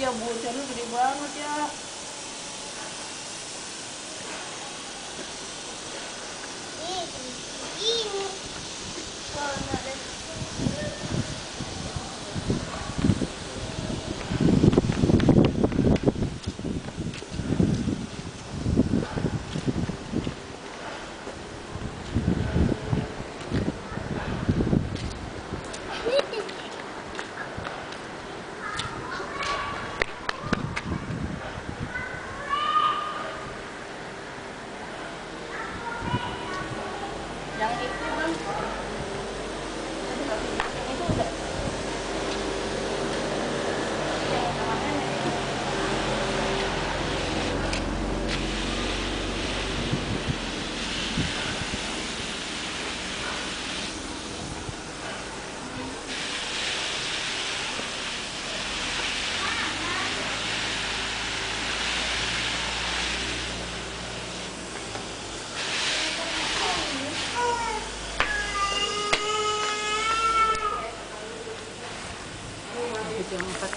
iya bocornya gede banget ya. Yang itu Baju.